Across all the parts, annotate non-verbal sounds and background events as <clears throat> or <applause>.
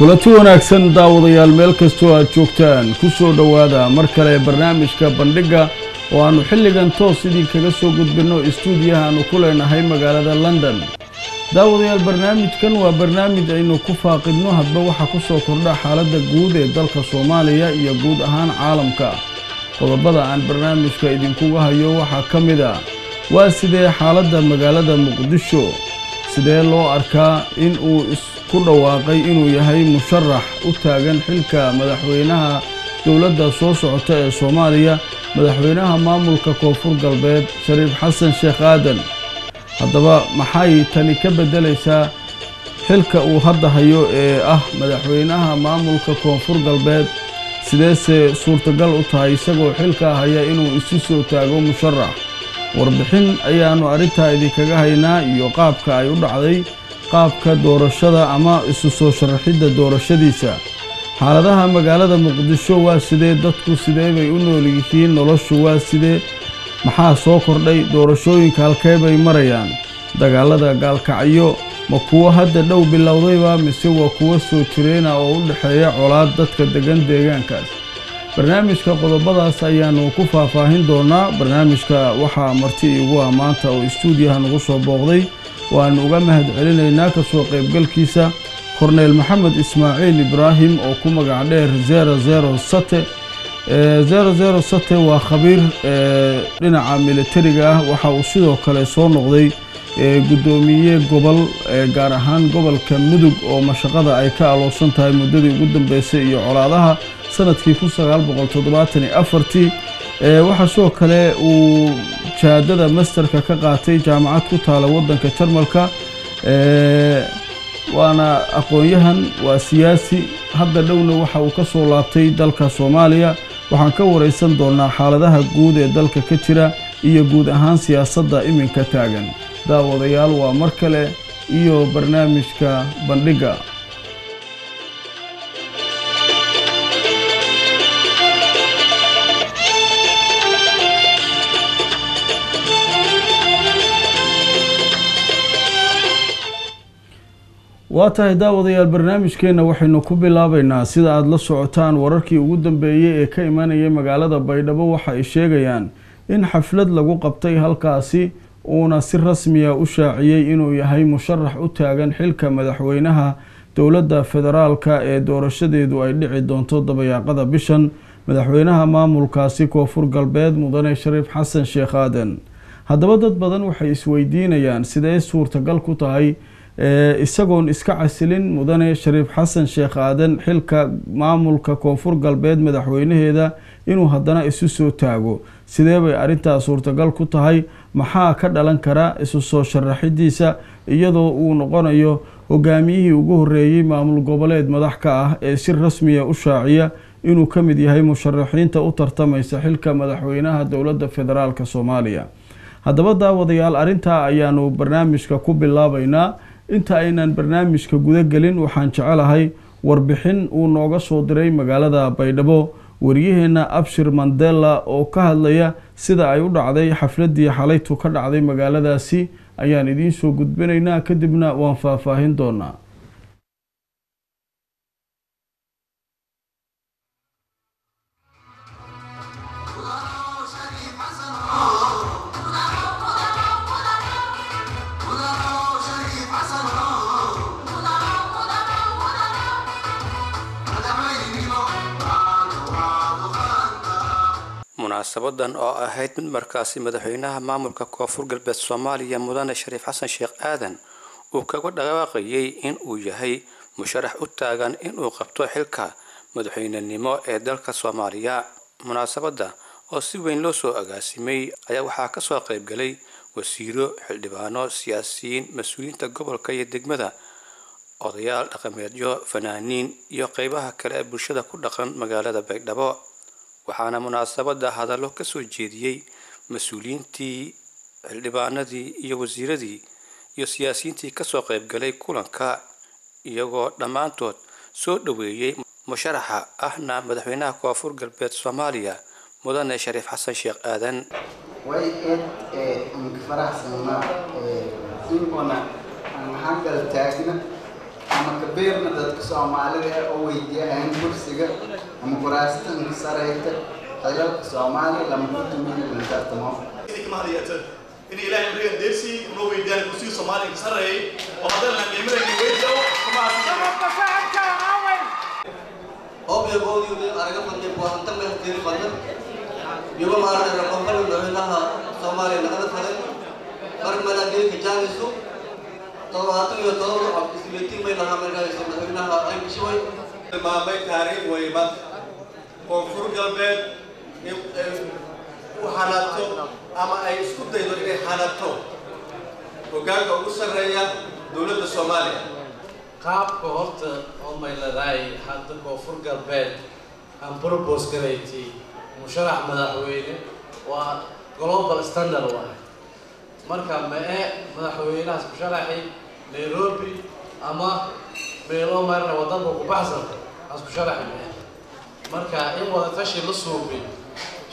kulanti wanaagsan daawadayaal meel kastoo aad joogtaan ku soo dhowaada mar kale barnaamijka bandhigga oo aannu xilligan toos idinkaga soo gudbinno istuudiyaha aannu ku leenahay magaalada london. Daawadayaal barnaamijkan waa barnaamij aynu ku faaqidno hadba waxaa ku soo kordha xaaladda guud ee dalka soomaaliya iyo guud ahaan caalamka. Qodobada aan barnaamijka idinkuga hayo waxaa ka mid a waa sidee xaaladda magaalada muqdisho? Sidee loo arkaa in uu isku dhawaaqay inuu yahay musharax u taagan xilka madaxweynaha dowladda soo socota ee soomaaliya madaxweynaha maamulka koonfur galbeed shariif xasan sheekh aadan. Haddaba maxay tani ka beddelaysaa xilka uu hadda hayo ee ah madaxweynaha maamulka koonfur galbeed? Sideese suurtagal u tahay isagoo xilkaa haya inuu isu soo taago musharax? Warbixin ayaannu arrintaa idinkaga haynaa iyo qaabka ay u dhacday qaabka doorashada ama isu soo sharaxidda doorashadiisa. Xaaladaha magaalada muqdisho waa sidee dadku sidee bay u nool yihiin noloshu waa sidee maxaa soo kordhay? Doorashooyinka halkee bay marayaan. Dagaalada gaalkacyo ma kuwo hadda dhow bilowdayba mise waa kuwo soo jireena oo u dhexeeya colaad dadka degan deegaankaas. Barnaamijka qodobadaas ayaannu ku faahfaahin doonaa. Barnaamijka waxaa marti iigu ah maanta oo istuudiyaha nagu soo booqday waannu uga mahad celinaynaa ka soo qaybgalkiisa korneyl maxamed ismaaciil ibraahim oo ku magac dheer zero zero sate. Waa khabiir dhinaca militariga ah. Waxa uu sidoo kale soo noqday guddoomiye gobol gaar ahaan gobolka mudug oo mashaqada ay ka aloosan tahay muddadii ugu dambeysay iyo colaadaha sannadkii kun sagaal boqol toddobaatan iyo afartii waxaa sidoo kale uu jaadada masterka ka qaatay jaamacad ku taala waddanka jarmalka waana aqoon-yahan waa siyaasi. Hadda dhowna waxa uu ka soo laabtay dalka soomaaliya. Waxaan ka waraysan doonaa xaaladaha guud ee dalka ka jira iyo guud ahaan siyaasadda iminka taagan. Daawadayaal waa mar kale iyo barnaamijka bandhigga waa tahay daawadayaal barnaamijkeenna waxaynu ku bilaabaynaa sida aada la socotaan wararkii ugu dambeeyey ee ka imanayay magaalada baydhabo. Waxa ay sheegayaan in xaflad lagu qabtay halkaasi uuna si rasmiya u shaaciyey inuu yahay musharax u taagan xilka madaxweynaha dowladda federaalka ee doorashadeedu ay dhici doonto dabayaaqada bishan. Madaxweynaha maamulkaasi koonfur galbeed mudane shariif xasan sheekh aadan haddaba dad badan waxay isweydiinayaan sidee suurtagal ku tahay isagoon iska casilin mudane shariif xasan sheekh aadan xilka maamulka koonfur galbeed madaxweynaheeda inuu haddana isu soo taago. Sidee bay arrintaas suurtagal ku tahay? Maxaa ka dhalan kara isu soo sharaxidiisa iyadoo uu noqonayo hogaamiyihii ugu horreeyey maamul goboleed madax ka ah ee si rasmiya u shaaciya inuu ka mid yahay musharaxiinta u tartamaysa xilka madaxweynaha dowladda federaalk soomaaliya. Haddaba daawadayaal arrintaa ayaanu barnaamijka ku bilaabaynaa inta aynan barnaamijka guda gelin waxaan jecelahay warbixin uu nooga soo diray magaalada baydhabo. Wariyaheenna abshir mandela oo ka hadlaya sida ay u dhacday xafladii xalaytu ka dhacday magaaladaasi ayaan idiin soo gudbinaynaa kadibna waan faahfaahin doonaa munaasabadan oo ahayd mid markaasi madaxweynaha maamulka koonfur galbeed soomaaliya mudane shariif xasan sheekh aadan uu kaga dhawaaqayay in uu yahay musharax u taagan inuu qabto xilka madaxweynenimo ee dalka soomaaliya. Munaasabadda oo si weyn loo soo agaasimay ayaa waxaa ka soo qaybgalay wasiiro xildhibaano siyaasiyiin mas'uuliyiinta gobolka iyo degmada odayaal dhaqameedyo fanaaniin iyo qeybaha kale ee bulshada ku dhaqan magaalada baydhabo waxaana munaasabadda hadallo ka soo jeediyey mas'uuliyiintii xildhibaanadii iyo wasiiradii iyo siyaasiyiintii ka soo qaybgalay kulanka iyagoo dhammaantood soo dhoweeyey musharaxa ahna madaxweynaha koonfur galbeed soomaaliya mudane shariif xasan sheekh aadan. Way eed inka faraxsanaa in ona aan hagal taagna ama kabeerna dadka soomaalida oo weydiiyaan kursiga ama kuraastanka sarayta xilalka soomaaliya lama ku tumina lantartamo in ilaahay markan deersii una weydiyaan kursiga soomaaliya ka sarreeyay oo haddana la qiiminayay weydiyo hoobyagoodyuudi araga fadhiya buuxanta meel keeni fadlan yuba maarne rakonfali madaxweynaha soomaaliya nagada fale mar malaageelka jaamisu todobaatan iyo todoba qof isleetiin bay lahaa markaas madaxweynaha ay gashiway tilmaamay taariikh weymad koonfur galbeed in u hanato ama ay isku daydo inay hanato hoggaanka ugu sarreeya dowladda soomaaliya qaabka horta oo may leedahay hadda koonfur galbeed aan propose garayti musharax madaxweyne waa global standard waay marka ma-e madaxweynahaas musharaxi nairobi ama meelo marna wadanka ku baxsan aas musharaxi ma-e marka in wada tashi la suubi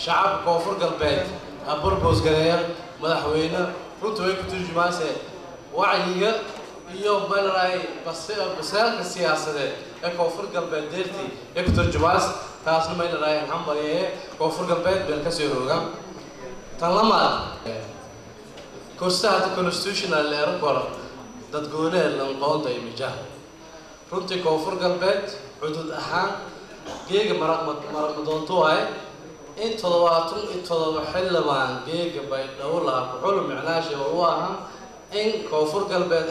shacabka koonfur galbeed aan propose gareeya madaxweyne runta way ku turjumaase wacyiga iyo malay basaalka siyaasadeed ee koonfur galbeed deertii ee ku turjumaas taasna maynalaay xambaliyee koonfur galbeed beel ka soo rooga. Tan lamaad kursaha constitutional leero kora dadgoonee lanqoonta iyo mijaha runtii koonfur galbeed cudud ahaan geega maraqmadoonto waaye in toddobaatan iyo todoba xildhibaan geega bay dhawo lahaa kuxul micnaasha u ahaa in koonfur galbeed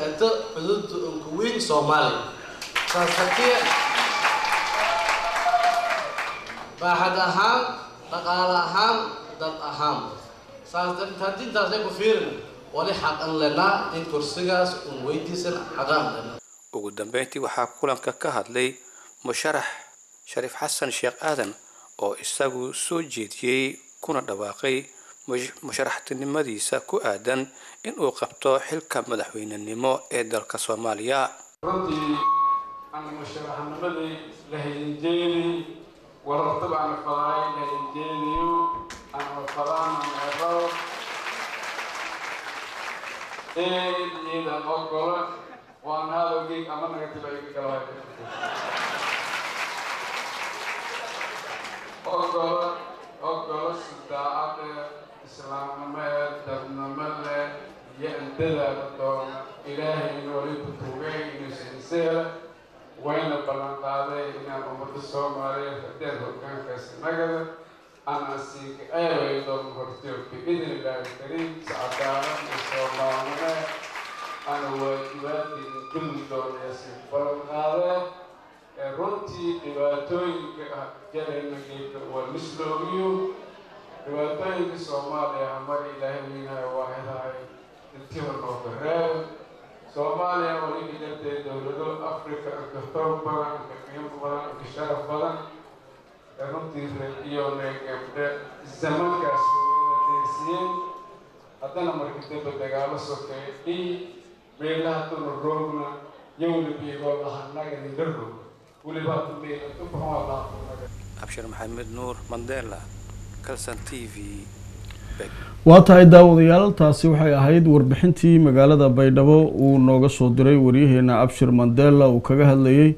xuduudda unka weyn soomaaliya saas baaxad ahaan dhaqaale ahaan dad ahaan. Saas haddii intaasay ku fiirin wali xaqan lenaa in kursigaas un weydiisan xaqaan lenaa. Ugu dambeyntii waxaa kulanka ka hadlay musharax shariif xasan sheekh aadan oo isagu soo jeediyey kuna dhawaaqay musharaxtinimadiisa ku aadan inuu qabto xilka madaxweynenimo ee dalka soomaaliya. Runtii aan musharaxnimadii la hayinjeedi warartaba aan fadaay la hayinjeediyo aan fadaan meero eed ciidan ogolo waan dadnimade iyo indadaada doona ilaahayna inuu sinseela wayna ballan qaaday inaan ummadda soomaaliyeed haddeen hoggaankaas nagada ana siika eewaydo hortiyo biidni illaahi kariim si cadaalad iyo soomaalnime ana waajibaadina gulmi doonaya si ballan qaadee ee runtii dhibaatooyinka ah jarayna geedka waa misloogiyo dhibaatooyinka soomaaliya mar ilaahay weynaha waa helahay intiba nooga reeb soomaaliya waliga jartay dowlado africa inka xoog badan inka qiimo badan inka sharaf badan runtii reeiyone gabdhe zamankaas wayna deersiyeen haddana markii damba dagaalo sokeeye dhii meelaha duna roogna yowna biigoo lahanaga niga roog weliba hadda meela dubaxaa laafunaga abshir maxamed nuur mandela calson t v waa tahay daawadayaal taasi waxay ahayd warbixintii magaalada baydhabo uu nooga soo diray waryaheena abshir mandela uu kaga hadlayay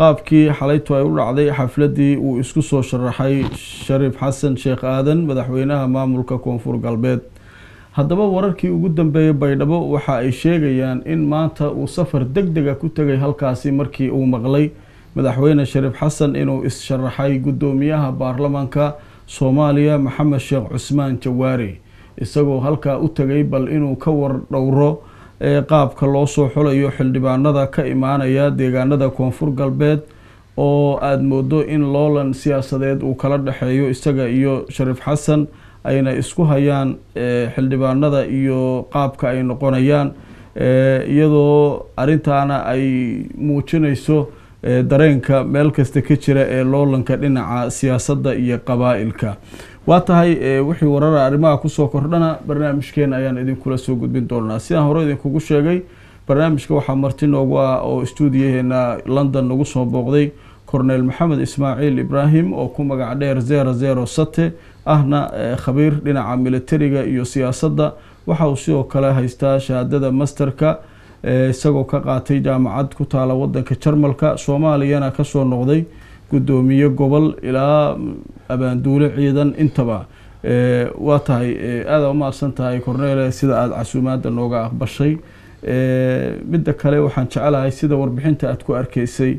qaabkii xalaytu ay u dhacday xafladii uu isku soo sharaxay shariif xasan sheekh aadan madaxweynaha maamulka koonfur galbeed. Haddaba wararkii ugu dambeeyey baydhabo waxa ay sheegayaan in maanta uu safar deg dega ku tegay halkaasi markii uu maqlay madaxweyne shariif xasan inuu is-sharaxay guddoomiyaha baarlamaanka soomaaliya maxamed sheekh cusmaan jawaari isagoo halkaa u tegay bal inuu ka war dhowro qaabka loo soo xulayo xildhibaanada ka imaanaya deegaanada koonfur galbeed oo aada moodo in loolan siyaasadeed uu kala dhexeeyo isaga iyo shariif xasan ayna isku hayaan xildhibaanada iyo qaabka ay noqonayaan iyadoo arintaana ay muujinayso dareenka meel kasta ka jira ee loolanka dhinaca siyaasadda iyo qabaa-ilka waa tahay wixii warara arrimaha ku soo kordhana barnaamijkeena ayaan idinkula soo gudbin doonaa. Sidaan hore idinkugu sheegay barnaamijka waxaa marti noogu ah oo stuudiyaheena london nagu soo booqday cornel maxamed ismaaciil ibraahim oo ku magac dheer zero zero sate ahna khabiir dhinaca militariga iyo siyaasadda. Waxa uu sidoo kale haystaa shahaadada masterka eh, isagoo ka qaatay jaamacad ku taala wadanka jarmalka soomaaliyana ka soo noqday guddoomiye gobol ilaa abaanduule ciidan intaba waa tahay aada umahadsan tahay cornele sida aada casuumaadda nooga aqbashay. Midda kale waxaan jecelahay sida warbixinta aada ku arkaysay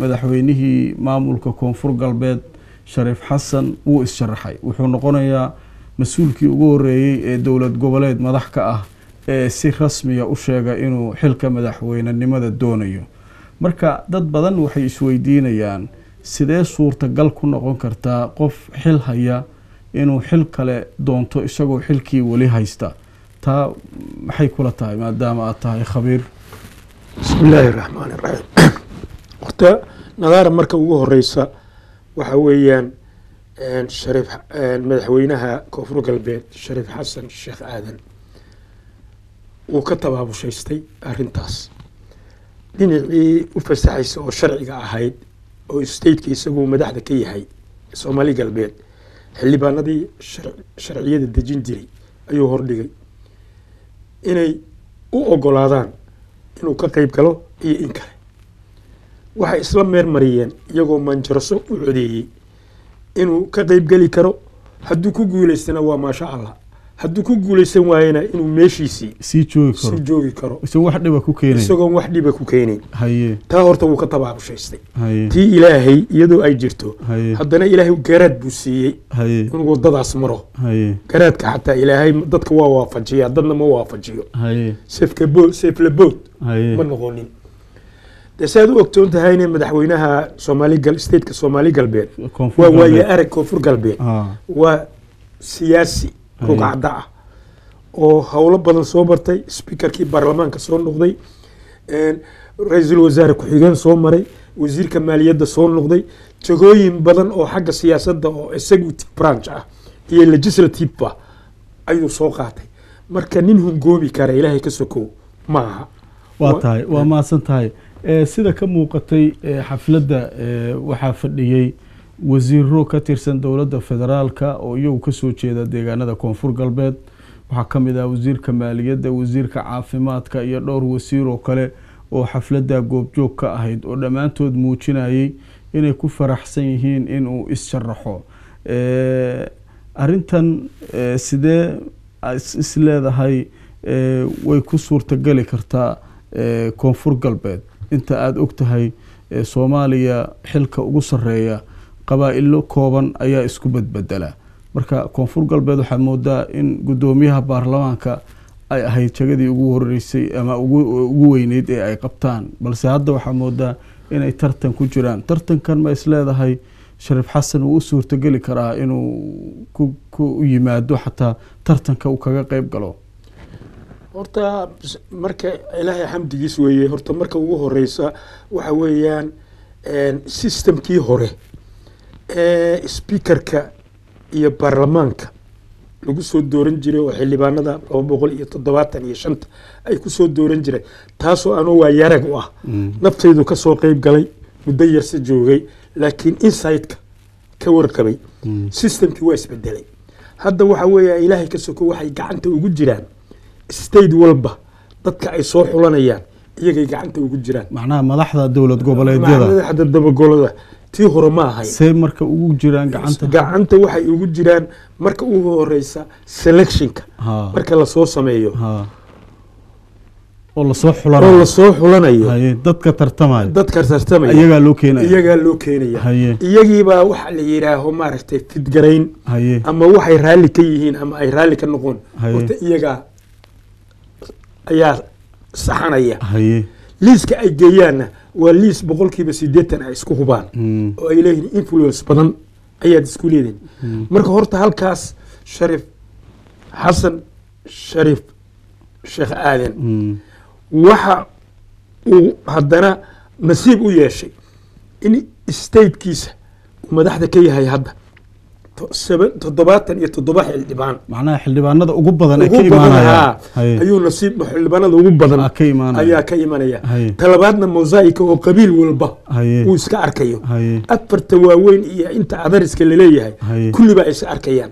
madaxweynihii maamulka koonfur galbeed shariif xasan wuu is-sharaxay wuxuu noqonayaa mas'uulkii ugu horeeyey ee dowlad goboleed madax ka ah ee si rasmiya u sheega inuu xilka madaxweynenimada doonayo marka dad badan waxay isweydiinayaan sidee suurtagal ku noqon kartaa qof xil haya inuu xil kale doonto isagoo xilkii weli haysta? Taa maxay kula tahay? Maadaama aad tahay khabiir. Bismi illaahi raxmaan iraxiim horta <clears throat> nadaara marka ugu horeysa waxa weeyaan shariif madaxweynaha koonfur galbeed shariif xasan sheekh aadan. Wuu ka tabaabushaystay arrintaas dhinacii u fasaxaysa oo sharciga ahayd oo stateka isaguu madaxda ka yahay soomaali galbeed xildhibaanadii shar- sharciyada dejin jiray ayuu hordhigay inay u ogolaadaan inuu ka qeyb galo iyo in kale. Waxay isla meermariyeen iyagoo manjaraso u codeeyey inuu ka qeyb geli karo hadduu ku guuleystana waa maasha allah hadduu ku guuleysan waayena inuu meeshiisii sii joogi si karo joogi karo. Isagoo wax dhiba ku keenay. Isagoon wax dhiba ku keenayn haye. Taa horta wuu ka tabaabushaystay haye. Tii ilaahay iyadoo ay jirto haye. haddana ilaahay garaad buu siiyey haye. inuu wadadaas maro. Haye. Garaadka xataa ilaahay dadka waa waafajiyaa dadna ma waafajiyo. Haye. Sefka bood sefla bood haye. ma noqonin. Dee saad u ogtoon tahayna madaxweynaha soomaali gal stateka soomaali galbeed. Waa waaye arag koonfur galbeed. Waa siyaasi Haye. rugcadda ah. Oo howlo badan soo bartay speakerkii baarlamaanka soo noqday ra'iisul wasaare ku-xigeen soo maray wasiirka maaliyadda soo noqday jagooyin badan oo xagga siyaasadda oo executive branch ah iyo legislative ba ayuu soo qaatay. Marka nin hungoobi kara ilaahay ka sokow ma aha. Waa Wa- tahay waa mahadsan tahay. Eh, sida ka muuqatay eh, xafladda eh, waxaa fadhiyey wasiiro ka tirsan dowladda federaalka oo iyagu ka soo jeeda deegaanada koonfur galbeed. Waxaa ka mid ah wasiirka maaliyadda wasiirka caafimaadka iyo dhowr wasiir oo kale oo xafladda goobjoog ka ahayd oo dhammaantood muujinayay inay ku faraxsan yihiin inuu is-sharaxo arrintan eh, sidee is leedahay way ku suurtageli kartaa koonfur galbeed. Inta aada og tahay soomaaliya xilka ugu sarreeya qabaa'ilo kooban ayaa isku bedbedela marka koonfur galbeed waxaad moodaa in guddoomiyaha baarlamaanka ay ahayd jagadii ugu horeysay ama ugu weyneyd ee ay qabtaan. Balse hadda waxaa moodaa inay tartan ku jiraan. Tartankan ma is leedahay shariif xasan wuu u suurtageli karaa inuu ku ku yimaado xataa tartanka uu kaga qeyb galo. Horta marka ilaahay xamdigiis weeye horta marka ugu horeysa waxa weeyaan een, systemkii hore ee speakerka iyo baarlamaanka lagu soo dooran jiray oo xildhibaanada laba boqol iyo toddobaatan iyo shanta ay ku soo dooran jiray. Taasoo anuu waa yarag u ah. Naftaydu ka soo qeyb galay muddo yarse joogay laakiin insideka ka warqabay. Systemkii waa isbedelay. Hadda waxa weeya ilaahay ka soko waxay gacanta ugu jiraan. State walba dadka ay soo xulanayaan iyagay gacanta ugu jiraan. Macnaha madaxda dowlad goboleedyada madaxda dabagolada tii hore ma ahayn see marka ugu jiraan gacanta. Gacanta waxay ugu jiraan marka ugu horeysa selectionka. Marka la soo sameeyo. Oo la soo oo xulanayo la soo xulanayo. Haye dadka tartamaya dadka tartamaya iyagaa loo keenaya iyagaa loo keenaya haye. Iyagiibaa waxa la yidhaaho maaragtay fidgarayn. Haye. Ama waxay raalli ka yihiin ama ay raalli ka noqon. Horta iyagaa ayaa saxanaya. Haye liiska ay geeyaanna waa liis boqolkiiba sideetan ay isku hubaan. Oo ay leeyihiin influence badan ayaad isku leedihin marka horta halkaas shariif xasan shariif sheekh aadan. Mm. waxa uu haddana nasiib u yeeshay in statekiisa uu madaxda ka yahay hadda toddobaatan iyo toddoba xildhibaan macnaha xildhibaanada ugu badan ayuu nasiib xildhibaanada ugu badan ayaa ka imanaya talabaadna mosaika oo qabiil walba uu iska arkayo. Afarta waaweyn iyo inta adariska la leeyahay ay iska arkayaan.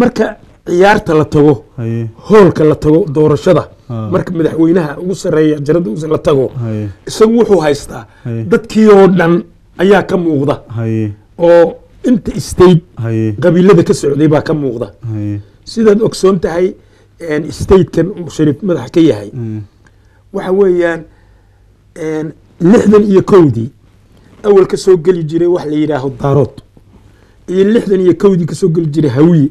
Marka ciyaarta la tago hoolka la tago doorashada marka madaxweynaha ugu sarreeya jarada la tago isagu wuxuu haystaa dadkii oo dhan ayaa ka muuqda. Oo inta state qabiilada ka socday baa ka muuqda. Sidaad ogsoon tahay statekan uu shariif madaxa ka yahay. Mm. waxa weeyaan lixdan iyo kowdii awal ka soo geli jiray wax la yidhaaho daarood iyo lixdan iyo kowdii ka soo geli jiray hawiye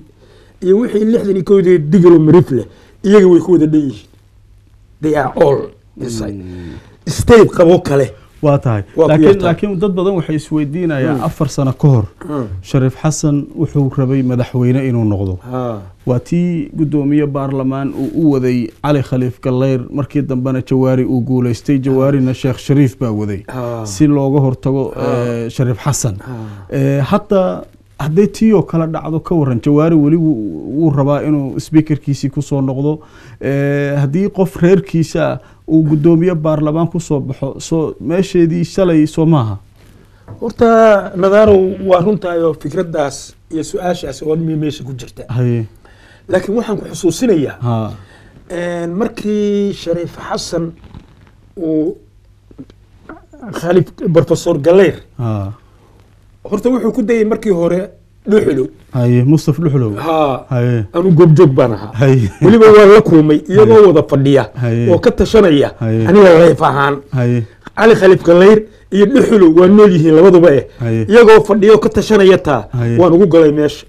iyo wixii lixdan iyo kowdii diglo marifle iyaga way ku wada dhan yihiin. They are all inside. State qabo kale waa tahay. Laakiin dad badan waxay isweydiinayaan afar sano ka hor. Shariif xasan wuxuu rabay madaxweyne inuu noqdo. Waa tii guddoomiye baarlamaan uu u waday cali khaliif gallayr markii dambena jawaari uu guulaystay jawaarina sheekh shariif baa waday. Si looga hortago eh, shariif xasan. Eh, hadda hadday tii oo kale dhacdo ka waran jawaari weli wuu rabaa inuu sbiikarkiisii ku soo noqdo. Eh, haddii qof reerkiisa ah uu guddoomiye baarlamaan ku soo baxo soo meesheedii shalay soo maaha horta nadaarow waa runtahay oo fikraddaas iyo su'aashaas oo dhammi meesha ku jirta. Laakiin waxaan ku xusuusinayaa markii shariif xasan uu khalif professor galeyr ha. horta wuxuu ku dayay markii hore dhuxulow haye mustaf anu goobjoog baan ahaa. Weliba waan la kulmay iyagoo wada fadhiya oo ka tashanaya aniga leef ahaan. Cali khalif galeyr iyo dhuxulow waa nool yihiin labaduba eh. Iyagoo fadhiya oo ka tashanaya taa waan ugu galay meesha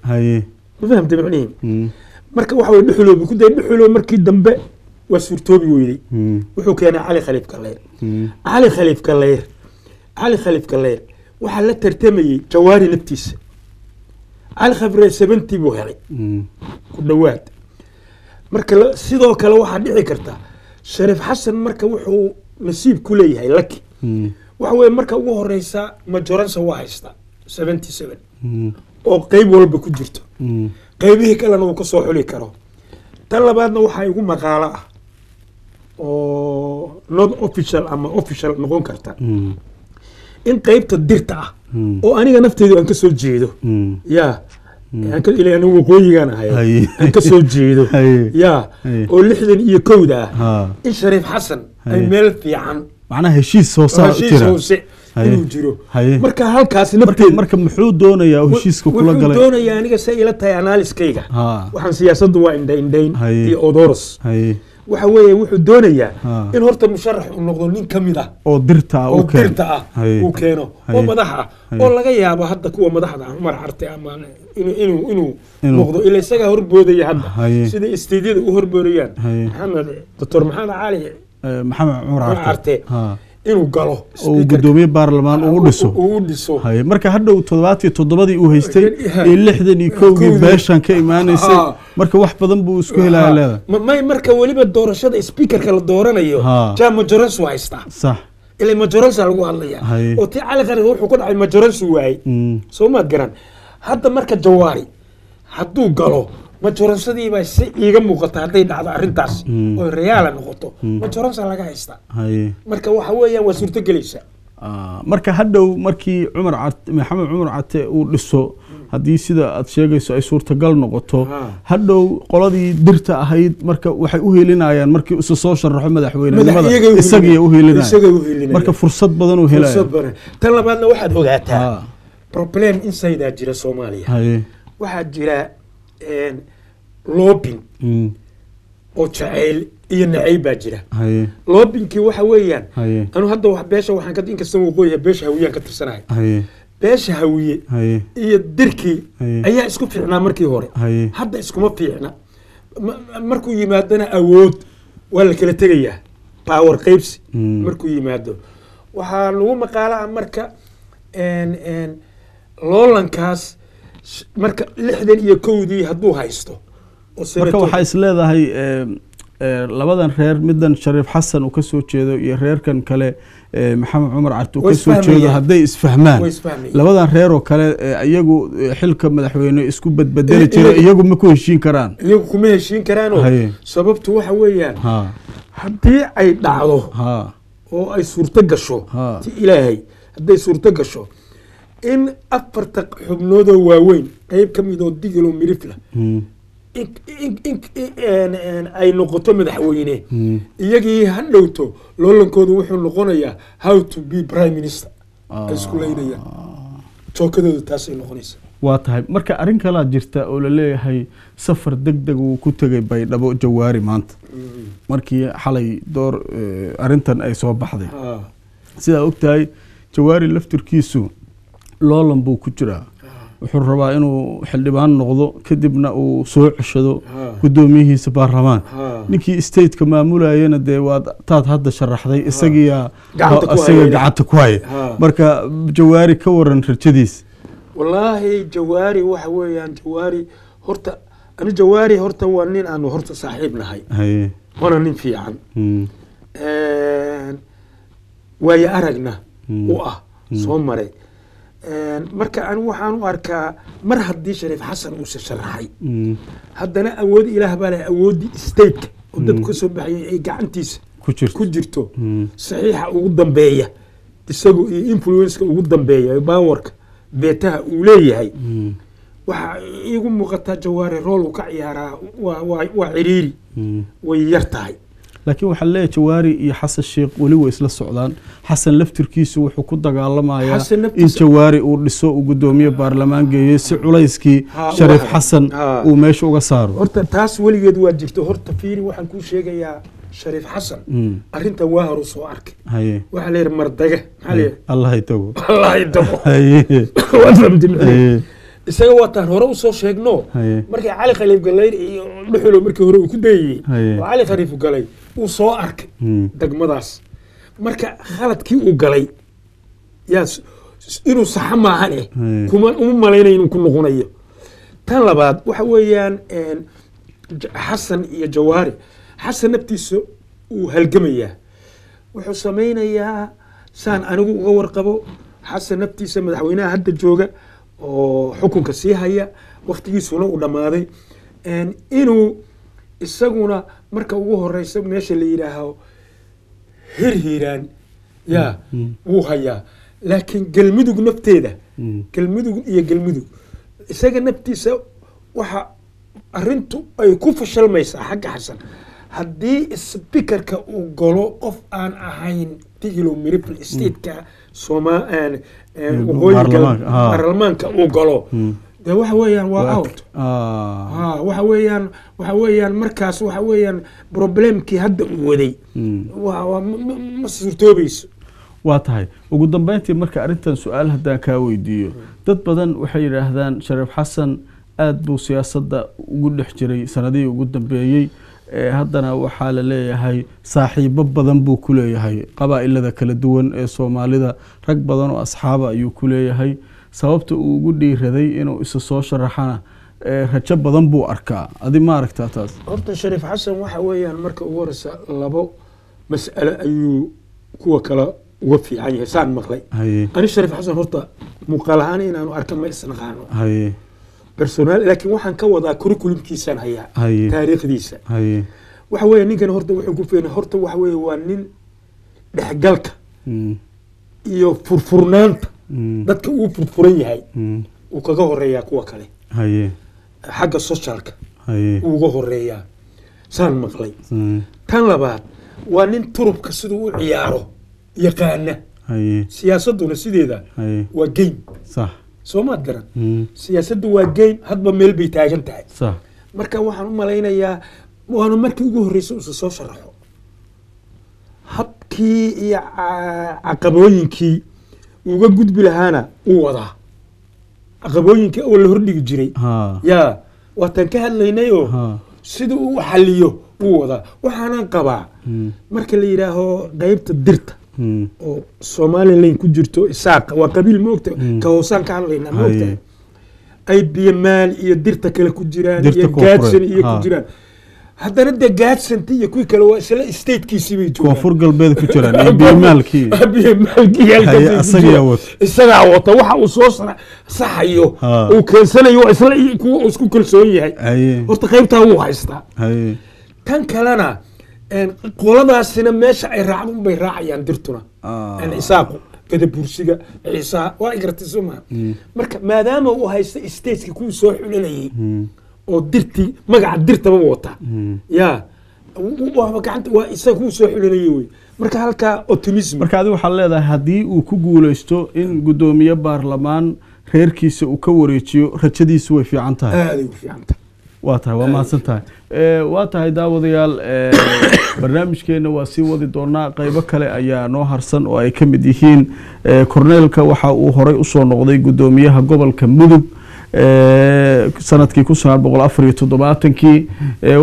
ma fahamtay macnihi Mm, marka waxa weye dhuxulow buu ku dayay. Dhuxulow markii dambe waa suurtoobi weydey. Mm, wuxuu keenay cali khaliif galeyr mm. cali khaliif galeyr cali khaliif galeyr waxaa la tartamayey jawaari naftiisa cali khabre seventy buu helay. Mm, ku dhowaad marka sidoo kale waxaa dhici karta shariif xasan marka wuxuu nasiib ku leeyahay laki mm, waxa weye marka ugu horeysa majoransa waa haysta seventy seven mm, oo qeyb walba ku jirto. Qeybihii kalena uu ka soo xuli karo. Tan labaadna waxaa igu maqaalo ah oo not official ama official noqon karta. In qeybta dirta ah oo aniga nafteedu aan ka soo jeedo. Mm. ya. Waqooyigaan ahay. Haye. aan ka soo jeedo. <laughs> Ya. Oo lixdan iyo kowda. Ah in shariif xasan ay meel fiican. Macnaha heshiis hoosaa heshiis jira. hoose Haye. inuu jiro. Marka halkaasi marka nafteeda marka muxuu doonayaa oo heshiiska kula galay? doonayaa aniga say ila tahay analyskayga waxaan siyaasaddu waa indha indhayn iyo odoros waxa weeye wuxuu doonayaa in horta musharax uu noqdo nin ka mid ah. Oo dirta oo dirta ah uu keeno. Oo madax ah. Oo laga yaabo hadda kuwa madaxda ah umar carte ama inuu inuu noqdo. Ila isagaa horboodaya hadda. Sida istiidyada u horboodayaan maxamed doctor maxamed cali. Eh, maxamed cumar carte inuu galo guddoomiye baarlamaan ugu dhiso. marka hadhow toddobaatiyo toddobadii uu haystay Ha. iyo lixdan iyo kowgii beeshan ka imaanaysay marka wax badan buu isku helaya leeda Ma- may marka weliba doorashada speakerka la dooranayo jaa majoransu haystaa. Sax. Ila majoransa lagu hadlaya oo tii cali wuxuu ku dhacay majoransu waayey Mm, soo maad garan. Hadda marka jawaari hadduu galo majoransadiibaa si iiga muuqata hadday dhacdo arrintaas Mm. oo reyaala noqoto. Majoransa laga haystaa haye marka waxa weeyaan waa suurtogelaysa Ah, marka hadhow markii cumar maxamed cumar cate uu dhiso haddii sida aad sheegayso ay suurtagal noqoto. Ha. hadhow qoladii dirta ahayd marka waxay u helinayaan markii isu soo sharaxo madaxweynenimada Isagay u helinayaan. marka fursad badan uu helaya tan labaadna waxaad ogaataa. Problem insaydaa jira soomaaliya. Waxaa jira loobin mm, oo jacayl iyo nacayb baa jira. Loobinkii waxa weeyaan anu hadda beesha waxaan ka inkasta waqooyiha beesha hawiyaan ka tirsanahay. Haye. Beesha hawiye iyo dirkii ayaa isku fiicnaa markii hore. Hadda iskuma fiicna. Ma- markuu yimaadana awood waa la kala tegayaa power qaybsi Mm. markuu yimaado. Waxaa lagu maqaalaa marka loolankaas marka lixdan iyo kowdii hadduu haysto marka waxaa is leedahay eh, eh, labadan reer midan shariif xasan uu ka soo jeedo iyo reerkan kale eh, maxamed cumar carte uu Way ka soo jeedo hadday isfahmaan. Labadan reer oo kale iyagu xilka madaxweyne isku bedbedeli I- jira iyagu- ma ku heshiin karaan. Iyagu kuma heshiin karaanoo sababtu waxa weeyaan ha. haddii ay dhacdo ha. oo ay suurto gasho ilaahay hadday suurto gasho in afarta xubnoodoo waaweyn qeyb ka mid oo digilo mirifla mm, in- ay noqoto madaxweyne iyagii ha dhowto loolankooda wuxuu noqonayaa how to be prime minister. Ay isku leynayaan jookadooda taasay noqonaysa waa tahay. Marka arrin kalaa jirta oo la leeyahay safar deg deg uu ku tegay baydhabo jawaari maanta. Markii xalay door eh, arrintan ay soo baxday. Ah, sidaa ogtahay jawaari laftirkiisu loolan buu ku jiraa wuxuu rabaa inuu xildhibaan noqdo kadibna uu soo ceshado Ah. gudoomiyihiisa baarlamaan Ah. ninkii stateka maamulayana dee waa taad hadda sharaxday isagiyaa Gacanta ku isaga haya. gacanta ku haya Ah. marka jawaari ka waran rajadiis wallaahi jawaari waxa weeyaan jawaari horta ani jawaari horta waa nin aanu horta saaxiib nahay waana nin fiican Mm. waayo aragna Mm. u ah soo maray marka ani waxaan u arkaa mar haddii shariif xasan uusa sharaxay Mm. haddana awood ilaah baa leh awooddii stateka oo dadku ka soo baxayay ay gacantiisa ku jirto Mm. saxiixa ugu dambeeya isagu iyo influenceka ugu dambeeya ee baawarka beetaha uu leeyahay Mm. waxaa iigu muuqataa jawaari rool uu ka ciyaaraa waa ciriiri Mm. way yar tahay laakiin waxaa leeyahay jawaari iyo xasan sheekh weli way isla socdaan. Xasan laftirkiisu wuxuu ku dagaalamayaa in jawaari uu dhiso uu gudoomiye baarlamaan geeyo si culayskii Ha, shariif xasan uu meesha uga saaro. Horta taas weligeed waa jirto. Horta fiiri waxaan kuu sheegayaa shariif xasan. Mm. arrintan waa horu soo arkay. Waxaa la yidhi mardage allah itago <laughs> <laughs> waad isaga waataan hore u soo sheegno. Markii cali khaliif gallayr iyo dhuxulo markii hore uu ku dayayey oo cali khaliif galay uu soo arkay. Degmadaas. Marka khaladkii uu galay yaa inuu saxa maahane kuma uma malaynayo inuu ku noqonayo. Tan labaad waxa weeyaan xasan iyo jawaari. Xasan naftiisa uu halgamayaa. Wuxuu samaynayaa saan anigu uga warqabo xasan naftiisa madaxweynaha hadda jooga oo xukunka sii haya waktigiisuna uu dhammaaday. Inuu isaguna marka ugu horeysa meesha la yidhaaho hirhiiraan yaa wuu hayaa. Laakiin galmudug nafteeda Mm. galmudug iyo galmudug isaga naftiisa waxa arintu ay ku fashalmaysaa xagga xasan. Haddii speakerka uu galo qof aan ahayn tigilo miripl stateka soma waqooyiga baarlamaanka uu galo dee waxa weeyaan waa out. ah. ha waxa weeyaan waxa weeyaan markaas waxa weeyaan problemkii hadda uu waday. Mm. ma- suurtoobayso waa tahay. Ugu dambeyntii marka arrintan su'aal haddaan kaa weydiiyo dad badan waxay yidhaahdaan shariif xasan aad buu siyaasadda ugu dhex jiray sanadihii ugu dambeeyey. Ee haddana waxaa la leeyahay saaxiibo badan buu ku leeyahay. Qabaa'ilada kala duwan ee soomaalida rag badan oo asxaaba ayuu ku leeyahay sababta uu ugu dhiiraday inuu isa soo sharaxana rajo badan buu arkaa. Adi ma aragtaa taas? Horta shariif xasan waxa weeyaan marka ugu horeysa labo mas'ale ayuu kuwa kale uga fiican yahay saan maqlay. Ani shariif xasan horta muuqaal ahaan inaanu arka ma isnaqaano personaal laakiin waxaan ka wadaa curriculumkiisaan hayaa. Taariikhdiisa. Waxa weeye ninkan horta wuxuu ku fiirin horta waxa weeye waa nin dhexgalka Mm, iyo furfurnaanta dadka uu furfuran yahay uu kaga horeeyaa kuwa kale. Xagga socialka uga horeeyaa. Saan maqlay. Mm, tan labaad waa nin turubka siduu u ciyaaro yaqaana. Siyaasaduna sideeda waa game soo maad garan? Mm, siyaasaddu waa game hadba meel bay taagan tahay. Marka waxaan u malaynayaa waana markii ugu horreysay usa soo sharaxo. Habkii iyo ca- caqabooyinkii uga gudbi lahaana uu wadaa caqabooyinkii oo la hordhigi jiray. Ha. Yaa waataan ka hadlaynay oo ha. Sida uu xaliyo wuu wadaa waxaanan qabaa. Mm, marka la yidhaaho qeybta dirta. Mm, oo somalilan ku jirto isaaqa waa qabiil moogta. Ka hoosaan ka hadlaynaa moogta. Ay. Biyamaal iyo dirta kale ku jiraan iyo gaadsan iyo ku jiraan haddana dee gaadsanti iyo kuwii kale waa isla statekiisii bay joogaan. Koonfur galbeed ku jiraan <laughs> <laughs> iyo biyomaalkii wata. isagaa wata waxa uu soo sa- saxayo uu keensanayo waa isla kuwa uu isku kalsoon yahay. Horta qaybtaa wuu haystaa. Tan kalena qoladaasina meesha ay raacdo unbay raacayaan dirtuna. Ah. Een, isaaqu gadabursiga ciisaa waa ay garatay soo maa marka maadaama uu haysta stateki kuwii soo xulinayay oo dirtii magaca dirtaba wata. Ya waa isaga kuu soo xulinaya wey. Marka halkaa optimism. Marka adigu waxaad leedahay haddii uu ku guuleysto in guddoomiye baarlamaan reerkiisa uu ka wareejiyo rajadiisu way fiican tahay. Aaday u fiicanta waa tahay waa mahadsan tahay. waa tahay daawadayaal <coughs> barnaamijkeena waa sii wadi doonaa. Qeybo kale ayaa noo harsan oo ay ka mid yihiin korneelka waxa uu horey u soo noqday guddoomiyaha gobolka mudug sannadkii kun sagaal boqol afar iyo toddobaatankii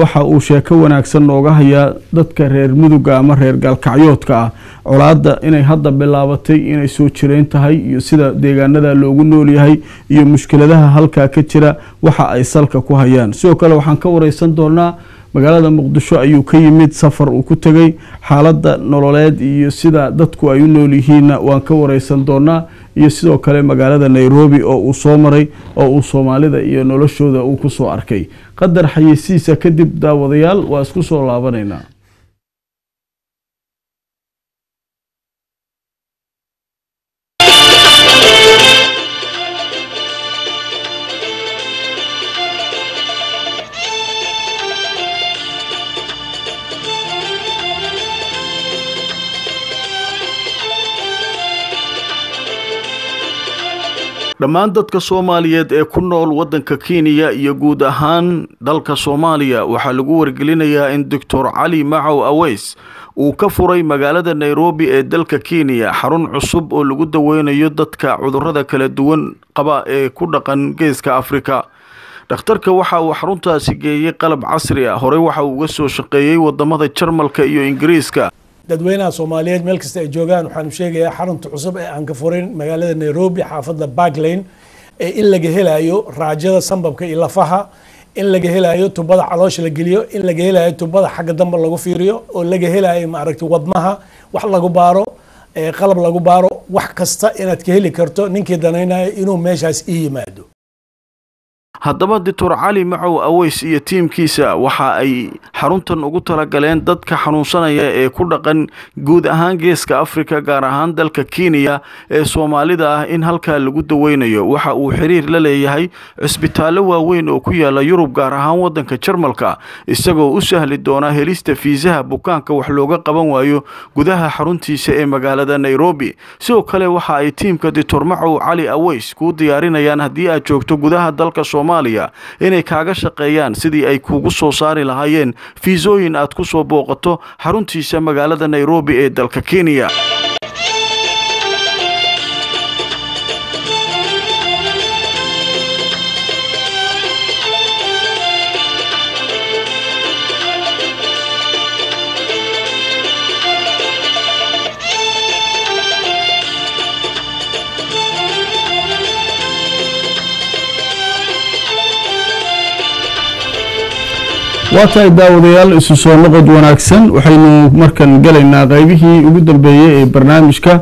waxa uu sheeko wanaagsan nooga hayaa dadka reer muduga ama reer gaalkacyoodka ah. Colaadda inay hadda bilaabatay inay soo jireen tahay iyo sida deegaanada loogu nool yahay iyo mushkiladaha halkaa ka jira waxa ay salka ku hayaan. Sidoo kale waxaan ka wareysan doonaa magaalada muqdisho ayuu ka yimid safar uu ku tegey. Xaaladda nololeed iyo sida dadku ay u nool yihiinna waan ka wareysan doonaa iyo sidoo kale magaalada nairobi oo uu soo maray oo uu soomaalida iyo noloshooda uu ku soo arkay. Qadar xayeysiisa kadib daawadayaal waa isku soo laabanaynaa dhammaan dadka soomaaliyeed ee ku nool waddanka kenya iyo guud ahaan dalka soomaaliya waxaa lagu wargelinayaa in doctor cali macow aweys uu ka furay magaalada nairobi ee dalka kenya xarun cusub oo lagu daweynayo dadka cudurrada kala duwan qaba ee ku dhaqan geeska afrika. Dhakhtarka waxa uu xaruntaasi geeyey qalab casri ah horey waxa uu uga soo shaqeeyey waddamada jarmalka iyo ingiriiska dadweynaha soomaaliyeed meel kasta ay joogaan waxaanu sheegayaa xarunta cusub ee aan ka furin magaalada nairobi xaafadda barklane ee in laga helayo raajada sambabka iyo lafaha in laga helayo tubada caloosha la geliyo in laga helayo tubada xagga dambe lagu fiiriyo oo laga helayo maaragtay wadnaha wax lagu baaro qalab lagu baaro wax kasta inaad ka heli karto ninkii danaynayo inuu meeshaas ii yimaado haddaba doctor cali macow aweys iyo tiimkiisa waxa ay xaruntan ugu talagaleen dadka xanuunsanaya ee ku dhaqan guud ahaan geeska afrika gaar ahaan dalka kenya ee soomaalida ah in halkaa lagu daweynayo. Waxa uu xiriir la leeyahay cisbitaallo waaweyn oo ku yaalla yurub gaar ahaan waddanka jarmalka isagoo u sahli doona helista fiisaha bukaanka wax looga qaban waayo gudaha xaruntiisa ee magaalada nairobi. Sidoo kale waxa ay tiimka doctor macow cali aweys kuu diyaarinayaan haddii aad joogto gudaha dalka soomaaliya inay kaaga shaqeeyaan sidii ay kuugu soo saari lahaayeen fiisooyin aad ku soo booqato xaruntiisa magaalada nairobi ee dalka kenya waa tahay daawadayaal isu soo noqod wanaagsan. Waxaynu markan gelaynaa qaybihii ugu dambeeyey ee barnaamijka.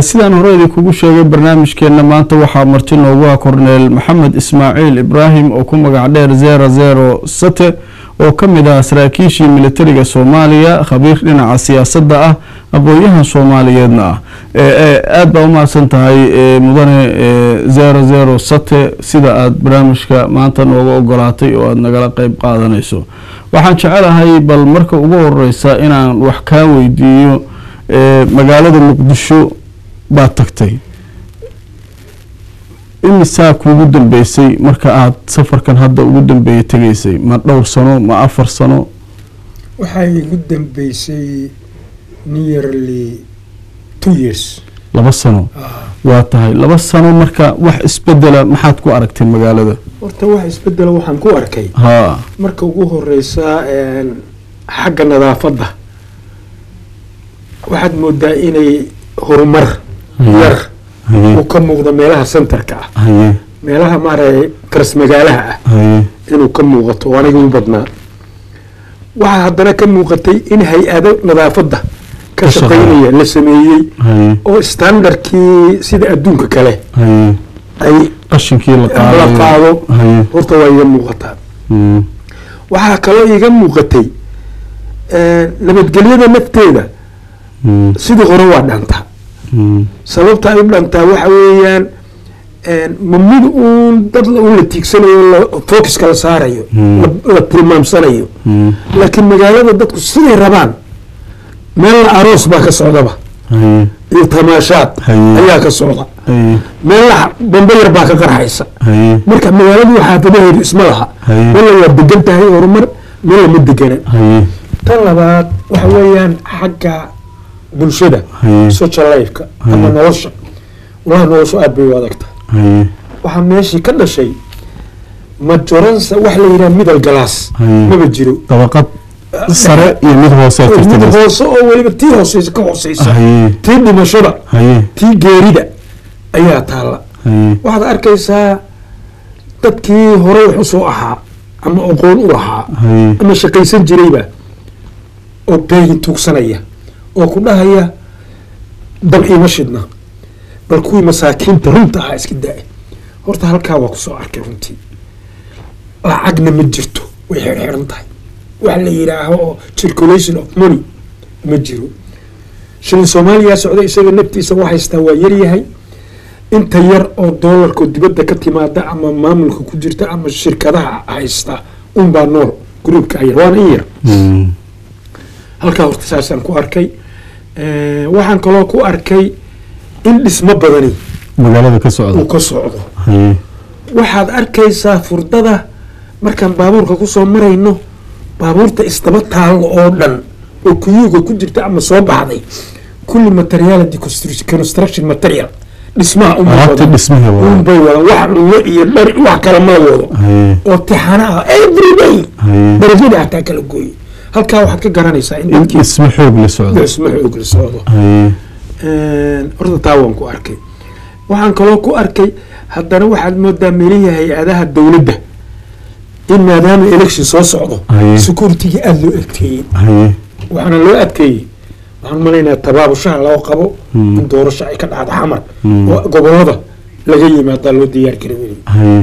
Sidaan hore idinkugu sheegay barnaamijkeenna maanta waxaa marti noogu ah korneel maxamed ismaaciil ibraahim oo ku magac dheer zero zero sate oo ka mid ah saraakiishii militariga soomaaliya khabiir dhinaca siyaasadda ah aqoon-yahan soomaaliyeedna ah Eh, eh, aad baa u mahadsan tahay mudane zero zero sate sida aad barnaamijka maanta nooga ogolaatay oo aada nagala qeyb qaadanayso. Waxaan jecelahay bal marka ugu horeysa inaan wax kaa weydiiyo magaalada muqdisho baad tagtay imisaa kuugu dambeysay marka aad safarkan hadda ugu dambeeyay tegaysay ma dhowr sano ma afar sano? Waxay igu dambeysay nearly two years. Laba sano? Waa tahay. Laba sano marka wax isbedela maxaad ku aragtay magaalada? Horta wax isbedela waxaan ku arkay. Haa. Marka ugu horeysa xagga nadaafadda. Waxaad moodaa inay horumar yar uu ka muuqdo meelaha centerka ah. Meelaha maaragtay karas magaalaha ah inuu ka muuqato oo aniga u badnaa. Waxaa haddana ka muuqatay in hay'ado nadaafadda ka shaqaynaya la sameeyey oo standardkii sida adduunka kale ay qashinkii la qaado. horta waa iga muuqataa. Mm. waxaa kaloo iga muuqatay eh, nabadgelyada nafteeda Mm. sidii hore waa dhantaa Mm. Sababta ay u dhantaa waxa weeyaan ma mid uun dad la- uun la tiigsanayo la focuska la saarayo la- la tilmaamsanayo. Laakiin magaalada dadku siday rabaan meelna aroos baa ka socdaba. Iyo tamaashaad ayaa ka socda. Haye. Meelna bambe yar baa ka qarxaysa marka magaaladu xaafadaheedu isma laha. Meelna waa degan tahay horumar meelna ma degana haye. Tan labaad waxa weeyaan xagga bulshada social life-ka ama nolosha. Walahi noloshu aad bay u adag tahay haye waxaa meeshii ka dhashay majoransa wax la yidhaha middle Haye. maba jiro. Dabaqad sare iyo mid hoose mid hoose oo weliba tii hooseysa ka hooseysa. Tii dhimashada tii geerida ayaa taalla. Waxaad arkaysaa dadkii hore wax u soo ahaa ama aqoon u lahaa haye ama shaqaysan jirayba oo beegin tuugsanaya oo ku dhahaya dab iima shidna bal kuwii masaakiinta runta ahaa iska daa horta halkaa waa ku soo arkay runtii. Lacagna ma jirto. Way xirxiran tahay. Wax la yidhaaho oo circulation of money ma jiro. Shilin soomaaliya socda isaga naftiisa wax haystaa waa yaryahay inta yar oo doolarka dibadda ka timaada ama maamulka ku jirta ama shirkadaha haysta unbaa nool. Gruubka yar waana in yar. Mm. halkaa horta saasaan ku arkay waxaan kaloo ku arkay in dhismo badani magaalada ka uu socda ka socdo. Waxaad arkaysaa furdada markaan baabuurka ku soo marayno baabuurta isdaba taallo oo dhan oo kuyuuga ku jirta ama soo baxday. Kulli materiality constru- construction material. Dhismaha unbay wadaan wax cunno iyo dhar wax kale ma la wado. Oo tixana ah everyday darajada xataa kala gooye halkaa waxaad ka garanaysaa in dhismo xoog la socdo. Dhismo xoog la socdo. Horta taa waan ku arkay. Waxaan kaloo ku arkay haddana waxaad moodaa meelihii hay'adaha dowladda. In maadaama election soo socdo Haye. security-ga aada loo adkeeyey. Waxaana loo adkeeyey. Waxaan malaynayaa tabaabushaha loo qabo in doorasho ay ka dhacdo xamar. Oo gobollada laga yimaadaa loo diyaar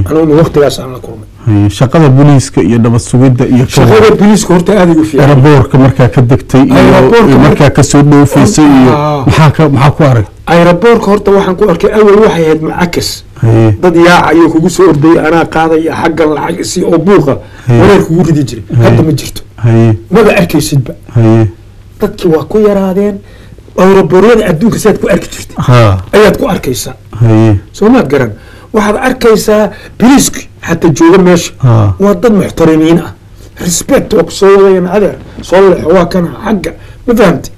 garoobay waqtigaas aan la kulmay shaqada booliiska iyo nabad sugidda iyo shaqada biliiska horta aada ugu fiican eraboorka markaa ka degtay iyo markaa ka soo dhoofaysay iyo maxaa ka maxaa ku arag aeroboorka horta waxaan ku arkay awal waxay ahayd mucakas haye dad yaaca ayuu kugu soo ordayay anaa qaadaya xaggan lacag si oo buuqa wareer kugu ridi jiray hadda ma jirto maba arkaysidba haye dadkii waa ku yaraadeen aeroboorada adduunka sidaad ku arki jirtay ayaad ku arkaysaa soo maad garan. Waxaad arkaysaa biliiski xataa jooga meesha. Ha. Waa dad muxtarimiin ah. Respect waa ku soo wadayaan adeer soo leexo waa kana xagga. Ma fahamtay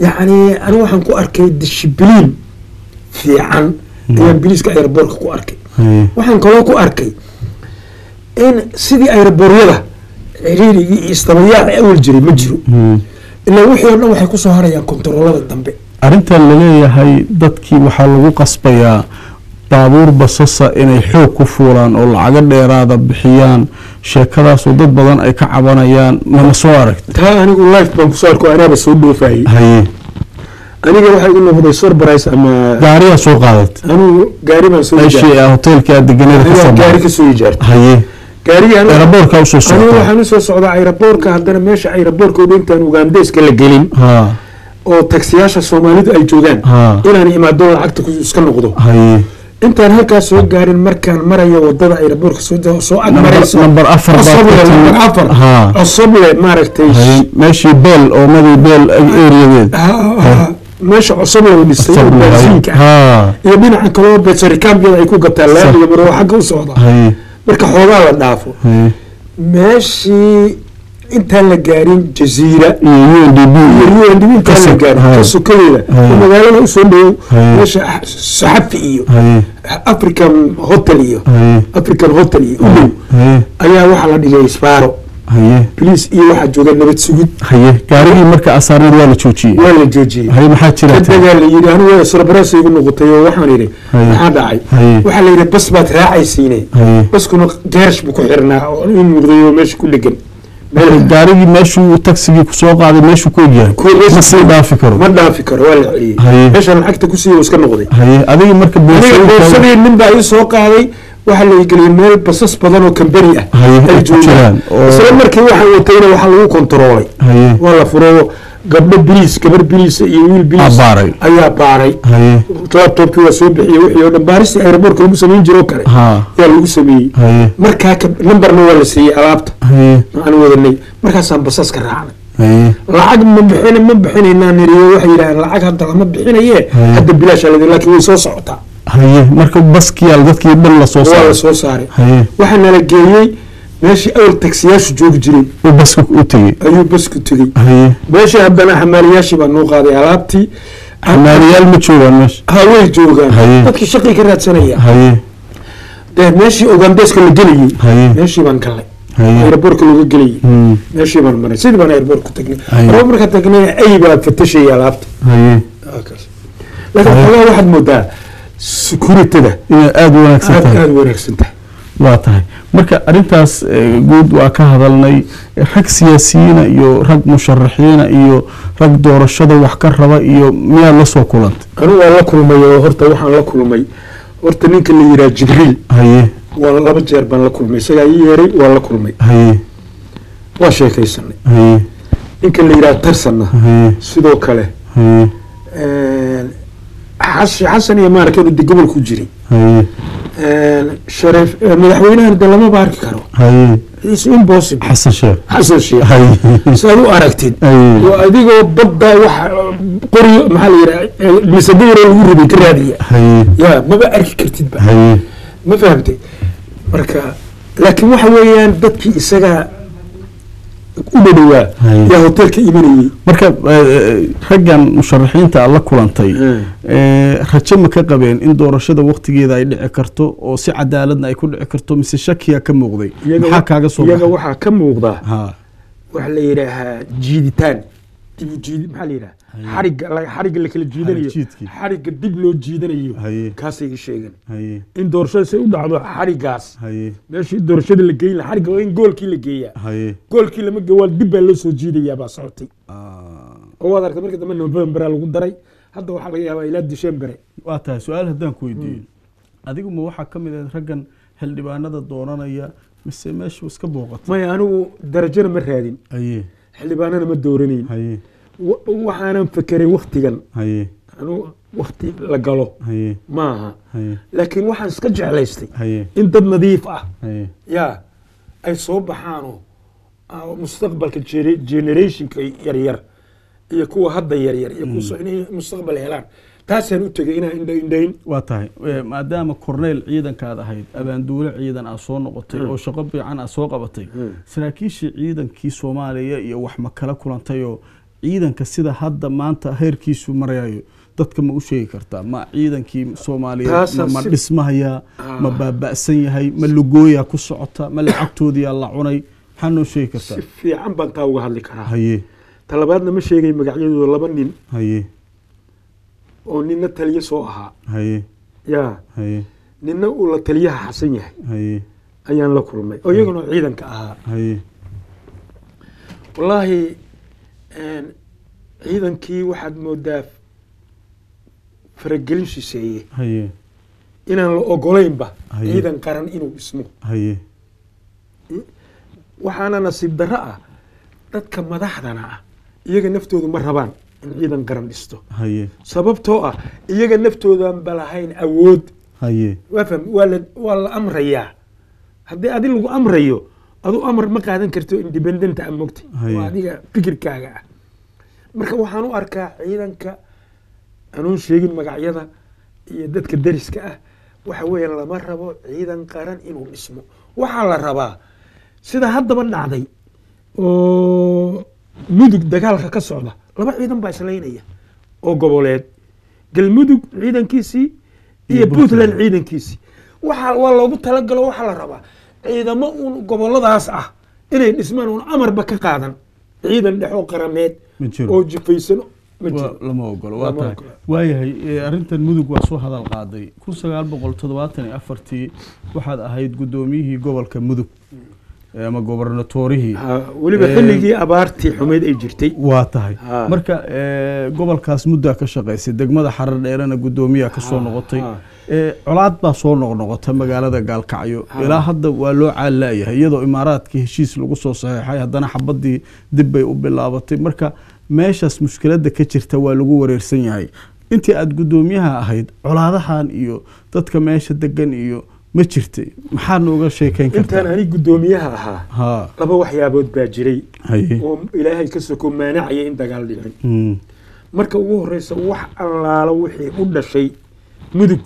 yacni anigu waxaan ku arkay dishibiliin fiican ayaan biliiska aeroboorka ku arkay. Waxaan kaloo ku arkay in sidii aeroboryada ciriirigii iyo istabayaal awal jiray ma jiro. Hmm. ilaa wixii oo dhan waxay ku soo harayaan kontaroolada dambe arrintan la leeyahay dadkii waxaa lagu qasbayaa baabuur basasa inay xoog ku fuulaan oo lacago dheeraada bixiyaan. Sheekadaasoo dad badan ay ka cabanayaan mana soo aragta taa anigu life baan ku soo arko anaaba soo dhoofayay haye. Aniga waxaa igu noqday surprise ama gaariyaa soo qaadat anigu gaari baan soo ijaartay. meeshii ah hoteelkii aad deganeeda ka anigaa soo gaari ka soo ijaartay. Haye. Gaarigii anigu eraboorka u soo socota waxaan u soo socdaa aeroboorka haddana meesha aeroboorka oo intaan ugaandeyska la gelin oo taksiyaasha soomaalidu ay joogaan inaan imaado lacagta iska noqdo. Intaan halkaas soo gaarin markaan marayo waddada aeroboorka soo soo ag marayso. number afar baad cosoble afar. Maaragtay. Meeshii beel oo madii beel ha- meesha cosoble dhisay oo baasiinka iyo dhinaca kaloo beserikaamyada ay ku gataan laamiga maroo xagga u socda. Marka xoogaa la dhaafo. Meeshii intaan la gaarin jaziira. Oo magaalada u soo dhow Haye. meesha saxafi iyo african hotel iyo african hotel iyo u dhow haye. ayaa waxaa la dhigay sbaro police iyo waxaa jooga nabad sugid. Gaarigii marka asaarneed waa la joojiyey. Waa la joojiyey. Maxaa jira la yidhi anigu surprise igu noqotay oo waxaan yidhi maxaa dhacay? Waxaa la yidhi bas baad raacaysiine. Baskuna geerash buu ku xirnaa oo in muuqday oo meesha ku dhegan gaarigii meeshuu tagsigii ku soo qaaday meeshuu ku egyahay. Ku meesha- ma sii dhaafi karo. ma dhaafi karo waa la celiyey meeshaan lacagta ku siiyo iska noqday. Haye adiga marka boorsadii nin baa ii soo qaaday waxaa la geliyay meel basas badan oo kamberi ah. Ay joogaan. oo- isla markii waxaan watayna waxaa lagu kontaroolay waa la furo gabdho biliis gabar biliis iyo wiil baaray. ayaa baaray. Haye. Laptopkii waa soo bixiyey wixii oo dhan baaristii aeroboortka lagu samayn jiro kale yaa lagu sameeyey. Markaa ka numberna waa la siiyey alaabta. Aan wadanay. Markaasaan basaska raacnay lacag ma bixin ma bixinaynaa niriyo waxay yidhahdeen lacag hadda lama bixinaye hadda bilaasha ladi laakiin way soo socotaa. Marka baskiyaal dadkii dhan la soo waa la saaray. waxaa nala geeyey meeshii awal taksiyaashu joogi tegey. Ayuu basku tegey. Meeshii haddana xamaaliyaashii baa noo qaaday. Alaabtii xamaaliyaal ma joogaan meesha. Ha way joogaan dadkii shaqii ka raadsanaya. Dee meeshii ogandeeska la gelayey meeshii baan galnay haye aeroboortka laga gelayey Hmm, meeshii baan maray. Sidii baan aeroboortka tagnay. Haye. aeroboortka tagnay ay baa fatashaya alaabta. Haye laakiin xogaa waxaad moodaa securityda inay aada u wanaagsan aad tahay. aada u wanaagsan tahay waa tahay. Marka arrintaas eh, guud waa ka hadalnay rag siyaasiyiina iyo rag musharaxiina iyo rag doorashada wax ka raba iyo miyaad la soo kulantay? Anigu waan la kulmay oo horta waxaan la kulmay. Horta ninka la yidhaha jibriil. Haye. Waa laba jeer baan la kulmay. Isagaa ii yeeray waan la kulmay. Haye. Waa sheekaysanay. Haye. Ninka la yidhaha tarsanna. Haye. Sidoo kale. Haye. Xas- xasan iyo maarakada de gobolku jiray. Haye shareef madaxweynahan de lamaba arki karo. Impossible. Xasan sheekh xasan sheekh saad u aragtid waa adigoo badda wax qoriyo maxaa la yidhaha misagawaro lagu ribay ka raadiya. Ya maba arki kartidba haye ma fahamtay? Marka laakiin waxa weeyaan dadkii isaga u dhadhowaa yaa hoteelka imanayey marka eh, raggan musharaxiinta la kulantay eh, rajo ma ka qabeen in doorashada waqtigeeda ay dhici karto oo si cadaaladna ay ku dhici karto mise shakiya ka muuqday? Maxaa kaaga soo iyaga waxaa ka muuqda waxa la yidhaahaa jiiditaan maxaa la yidhaha? Xarigga la- xarigga la kala jiidanayo. Xarigga dib loo jiidanayo. Kaasay ii sheegeen in doorashada say u dhacdo xariggaas meeshii doorashada la geyn lahaa xarigga waa in goolkii la geeyaa goolkii lama geeyo dib baa loo soo jiidayaa baa socotay. Ah, oo waad arka markii dambe novemberaa lagu daray. Hadda waxaa laga yaabaa ilaa dishembere waa tahay su'aal haddaan ku weydiiyo adigu ma waxaa ka mid ah raggan xildhibaanada doonanaya mise meeshu iska booqatay? Maya anigu darajana ma raadin xildhibaanana ma dooranayn waxaanan fekeray waktigan wakti la galo. Haye. Ma aha haye. Laakiin waxaan iska jeclaystay in dad nadiif ah yaa ay soo baxaanoo ah, mustaqbalka gene- generationka yaryar iyo kuwa hadda yaryar iyo kuwa inay mustaqbal helaan taasaan u tegay inaan indha indhayn. Waa tahay. Maadaama korneyl ciidankaad ahayd abaanduule ciidan aad soo noqotay oo shaqo fiican aad soo qabatay. Saraakiishii ciidankii soomaaliya iyo wax ma kala kulantayoo ciidanka sida hadda maanta heerkiisu marayayo dadka ma u sheegi kartaa. Ma ciidankii soomaaliyeed ma- dhismahayaa Ah. ma baaba'san yahay ma lugooyaa ku socota ma lacagtoodiyaa la cunay. Maxaa noo sheegi kartaa? Si fiican baan taa uga hadli karaa. Haye talabaadna ma sheegay magacyadooda laba nin. Haye oo ninna taliye soo ahaa. Haye. Ninna uu la taliyaha xasan yahay. Ayaan la kulmay. Oo iyaguna ciidanka ahaa. Wallaahi ciidankii waxaad moodaa faragelin shisheeye haye. Inaan la ogolaynba ciidan qaran inuu dhismo. Waxaana nasiib darro ah. Dadka madaxdana ah iyaga naftoodu ma rabaan in ciidan qaran dhisto sababtoo ah iyaga naftoodan ba lahayn awood. Waa la amrayaa. Haddii adi lagu amrayo adu amar ma qaadan karto independent a mogta Haye. oo adiga fikirkaaga ah. Marka waxaan u arkaa ciidanka anuun sheegin magacyada iyo dadka dariska ah waxa weeyaan lama rabo ciidan qaran inuu dhismo. Waxaa la rabaa sida haddaba dhacday oo mudug dagaalka ka socda laba ciidan baa islaynaya oo goboleed. Galmudug ciidankiisii iyo Puntland. ciidankiisii. Waxaa waa loogu talagalo waxaa la rabaa ciidamo uun goboladaas ah inay dhismaan uun amarba ka qaadan. Ciidan dhexoo qarameed oo jifaysan lama ogolo waa tahay. waayahay eh, arrintan mudug waa soo hadal qaaday. Kun sagaal boqol toddobaatan iyo afartii waxaad ahayd guddoomiyihii gobolka mudug ama gobernatorihii. Ha, weliba xilligii abaartii xumeyd ay jirtay. waa tahay. Ha. marka gobolkaas muddaa ka shaqaysay degmada xarar dheerena guddoomiyaa ka soo noqotay. colaad baa soo noqnoqota magaalada gaalkacyo. Ilaa hadda waa loo caallaayahay iyadoo imaaraadkii heshiis lagu soo saxeexay haddana xabadii dib bay u bilaabatay. Marka meeshaas mushkiladda ka jirta waa lagu wareersan yahay. Intii aada guddoomiyaha ahayd colaadahan iyo dadka meesha degan iyo ma jirtay maxaa nooga sheekeyn intaan ani guddoomiyaha ahaa ha. laba waxyaabood baa jiray oo ilaahay ka soko maanacaya in dagaal dhicin Mm, marka ugu horeysa wax allaalo wixii u dhashay mudug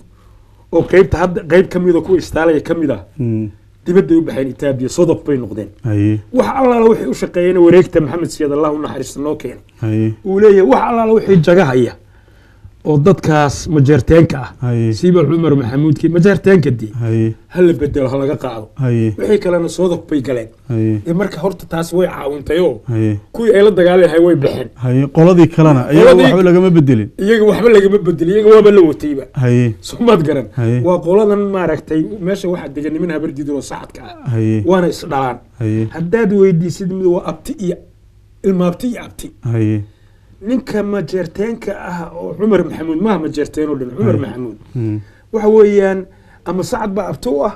oo qeybta hadda qeyb ka mida kuwa istaalaya ka mid ah mm, dibadday u baxeen itaabiya sodof bay noqdeen. Wax allaala wixii u shaqeeyana wareegta maxamed siyaad allah u naxariista noo keenay. Uu leeyahay wax allaala wixii jagahaya oo dadkaas majeerteenka ah. Siiba cumar maxamuudkii majeerteenka dii. Haye ha la bedelo ha laga qaado. Wixii kalena sodof bay galeen. Ee marka horta taas way caawintayoo haye kuwii ay la dagaalayahay way baxeen. Qoladii kalena waxba lagama bedelin. iyaga waxba lagama bedelin. Iyaga waaba la watayba. Haye soomaad garan. Waa qoladan maaragtay meesha waxaa degan niman habardiidan oo sacadka ah. Waana isdhalaan haddaad weydiisid mid waa abti iyo ilma abti iyo abti ninka majeerteenka ah oo cumar maxamuud maaha majeerteen oo dhan cumar Haye. maxamuud. Mm, waxa weeyaan ama sacad baa abti u ah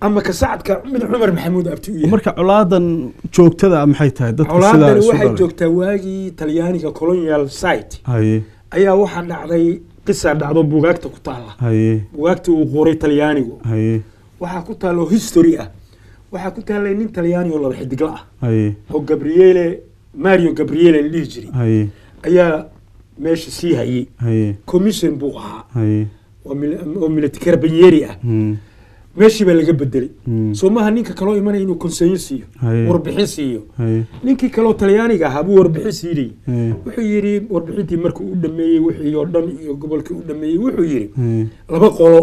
ama ka sacadka mid cumar maxamuud abti u yahay. Marka colaadan joogtada ah maxay tahay? Dadka colaadani waxay joogtaa waagii talyaaniga colonial site. Ayaa waxaa dhacday qisa dhacdo buugaagta ku taala buugaagta uu qoray talyaanigu. Waxaa ku taalla oo history ah. Waxaa ku taallay nin talyaani oo laba xidigla ah. Oo gabriele mario gabriele la dhihi jiray ayaa meesha sii hayay. Haye commission buu ahaa. Oo mil- oo militkarabanyeri ah. Mm, meeshii baa laga bedelay mm, soo maaha ninka kaloo imanaya inuu konseyo siiyo warbixin siiyo. Ninkii kaloo talyaaniga ahaa buu warbixin siinayay wuxuu yidhi warbixintii markuu u dhameeyey wixii oo dhan iyo gobolkii u dhameeyey wuxuu yidhi laba qolo.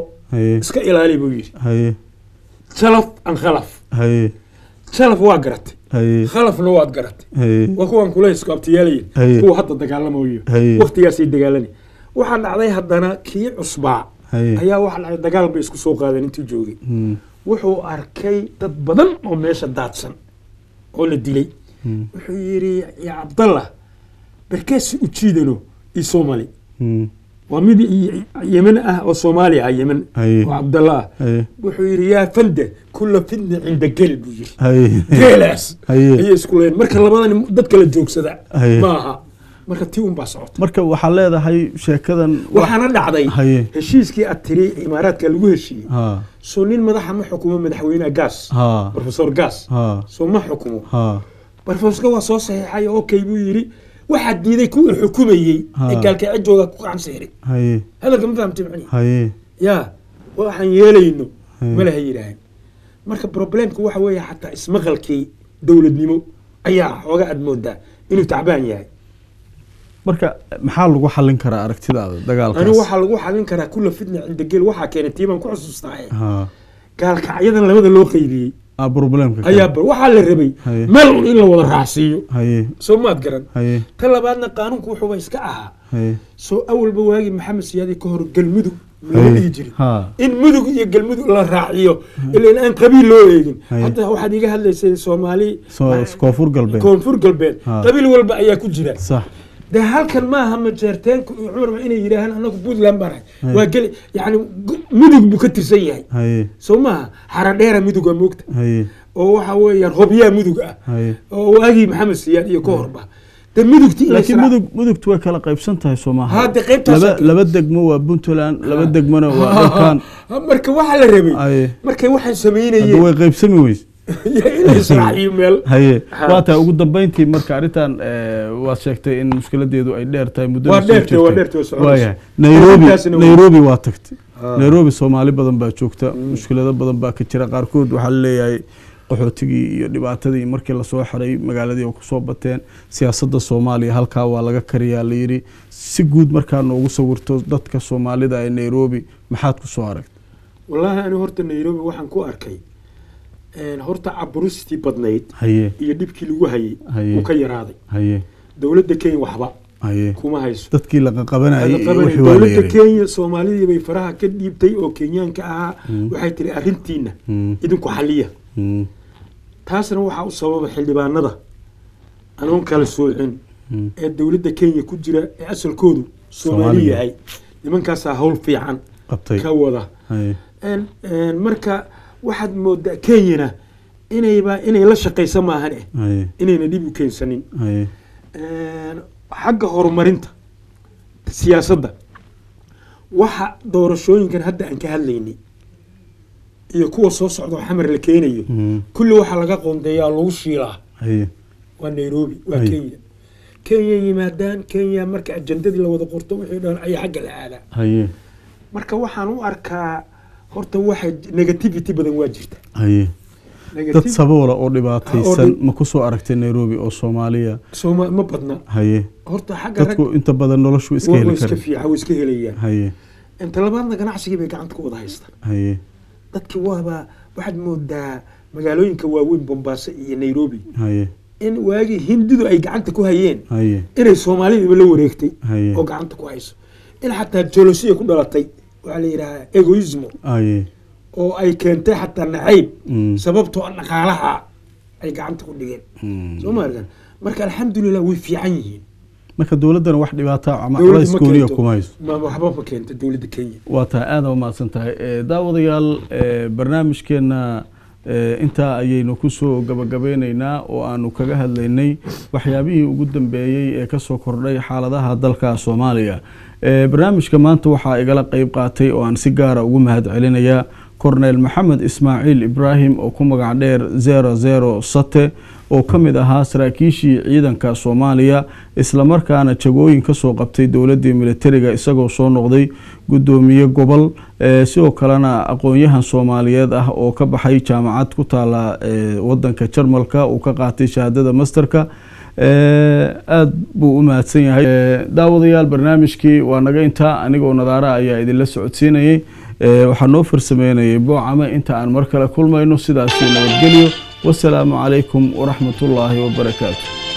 Iska ilaali buu yidhi. Jalaf an khalaf jalaf waa garatay. Khalafna waad garatay. Waa kuwan kulaysku abtiyaalaya Haye. kuwa hadda dagaalamayo waktigaasay dagaalanay waxaa dhacday haddana kii cusbaa. Ayaa waxaa dhacday dagaal bay isku soo qaadeen intuu joogay. Mm, wuxuu arkay dad badan oo meesha daadsan oo la dilay. Mm, wuxuu yidhi ya cabdallah barkeesi u jiidano io somali mm, waa mid yemen ah oo soomaali ah Haye. oo cabdallah ah wuxuu yidhi yaa fande kulla fidna cinda gel buu yidhi. Geelaas. Ayay isku leeyihiin marka labadan dad kala joogsada Haye. ma aha marka tii un baa socota. Marka waxaa leedahay sheekadan wax- waxaana dhacday heshiiskii aad tiri imaaraadka lagu heshiiyey. Soo nin madaxa ma xukumo madaxweyne gaas. Ha. Professor gaas. Soo ma xukumo. Barfoska waa soo saxiixay okay buu yidhi waxaa diiday kuwii xukumayey Ha. ee gaalkacyo jooga ku gacan hadalka ma fahamtay macni haye yaa waxaan yeelayno Haye. ma laha yidhaahan marka problemku waxa weeye xataa ismaqalkii dowladnimo ayaa xooga aad moodaa inuu tacbaan yahay. Marka maxaa lagu xallin karaa aragtidaada dagaalkaas? Waxaa lagu xalin karaa kula fitna cinda geel waxaa keenay tiibaan ku xusuustaa ha. Gaalkacyadan labada loo qaybiyey ah waxaa la rabay meel in la wada raacsiiyo soo maad garan. Ta labaadna qaanuunku wuxuuba iska ahaa. Soo awalba waagii maxamed siyaadi ka hor galmudug dhihi jirin. In mudug iyo galmudug la raaciyo ilan aan qabiil loo eegin. Hadda waxaad iga hadlaysay soomaali soo koonfur galbeed. Koonfur galbeed. Ha. qabiil walba ayaa ku jira de halkan maaha majeerteenku iyo cumar ma inay yidhaahaan anagu puntland baan ahay. Waa geli yani mudug buu ka tirsan yahay. Soo maaha xaradheera muduga moogta. Oo waxa weeyaan hobyaa mudug ah. Oo waagii maxamed siyaad iyo ka horba. Laakiin mudug mudugtu way kala qaybsan tahay qaybtaas- laba degmo waa puntland laba degmona waa <laughs> marka waxaa la rabay. Markay waxaan samaynayeen way qaybsami weys <laughs> haye. Ha. waa tahay ugu dambeyntii marka arrintan eh, waad sheegtay in mushkiladeedu ay dheer tahay muddo Waa nairobi nairobi tagtay. Ha. nairobi soomaali badan baa joogta mushkilado badan baa ka jira. Qaarkood waxaa la leeyahay qaxootigii iyo dhibaatadii markii la soo xiray magaaladii oo ku soo bateen. Siyaasadda soomaaliya halkaa waa laga kariyaa layidhi si guud markaa noogu sawirto dadka soomaalida ee nairobi maxaad ku soo aragtay? Wallaahi ani horta nairobi waxaan ku arkay horta caburistii badnayd iyo dhibkii lagu hayay uu ka yaraaday. Dowladda kenya waxba kuma hayso. Dadkii la qaqabanayay Hadda iyo qabanay. wixii waa la dowladda yaray kenya soomaalidii bay faraha ka dhiibtay oo kenyaanka ahaa Mm. waxay tiri arrintiina Mm, idinku xaliya. Mm, taasna waxaa u sababa xildhibaanada. Anoon kala soocin ee dowladda kenya ku jira ee asalkoodu soomaali yahay. Nimankaasaa hawl fiican ka wada. Marka waxaad moodaa kenyana inayba inay la shaqaysa maahan eh. Inayna dhib u keensanin. Xagga horumarinta siyaasadda waxa doorashooyinkan hadda aan ka hadlaynay iyo kuwa soo socda oo xamar la keenayo Mhm. kulli waxaa laga qoondeeyaa lagu shiilaa. Waa nairobi waa kenya. Kenya yimaadaan kenya marka ajandadii la wada qorto wixii dhan ayaa xagga la aadaa. Marka waxaan u arkaa horta waxay negativity badan waa jirta. Dad saboola oo dhibaataysan dhib- ma ku soo aragtay nairobi oo soomaaliya? Sooma ma badna. Haye. Horta xagga rag dadku inta badan noloshu iska heli way iska helayaan haye. Inta labaadna ganacsigii bay gacanta ku wada haystaan. Haye. Dadkii waaba waxaad moodaa magaalooyinka waaweyn bombaaso iyo nairobi. Haye. In waagii hindidu ay gacanta ku hayeen. Haye. Inay soomaalidiiba la wareegtay oo gacanta ku hayso. In xataa jolosiya ku dhalatay waxaa la yidhahaa egoismo. Oo ay keentay xataa nacayb Mm. sababtoo ah dhaqaalaha ay gacanta ku dhigeen. Mm. soo ma marka alxamdulilah way fiican yihiin. Marka dowladdana wax dhibaata ama culays gooniya kuma hayso. Waxba ma dowladda kenya. Waa tahay aada umahadsan tahay daawadayaal eh, barnaamijkeenna eh, intaa ayaynu ku soo gabagabeyneynaa oo aanu kaga hadlaynay waxyaabihii ugu dambeeyey ee ka soo kordhay xaaladaha dalka soomaaliya barnaamijka maanta waxaa igala qeyb qaatay oo aan si gaara ugu mahad celinayaa korneyl maxamed ismaaciil ibraahim oo ku magac dheer zero zero sate oo ka mid ahaa saraakiishii ciidanka soomaaliya islamarkaana jagooyin ka soo qabtay dowladii militariga isagoo soo noqday gudoomiye gobol sidoo kalena aqoon-yahan soomaaliyeed ah oo ka baxay jaamacad ku taala wadanka jarmalka. Uu ka qaatay shahaadada masterka aada buu u mahadsan yahay. Daawadayaal barnaamijkii waa naga intaa anigoo nadaara ayaa idinla socodsiinayay. Waxaa noo farsameynayay boocame inta aan mar kale kulmayno sidaasi nabadgelyo. Wasalaamu calaykum waraxmatullaahi wabarakaatu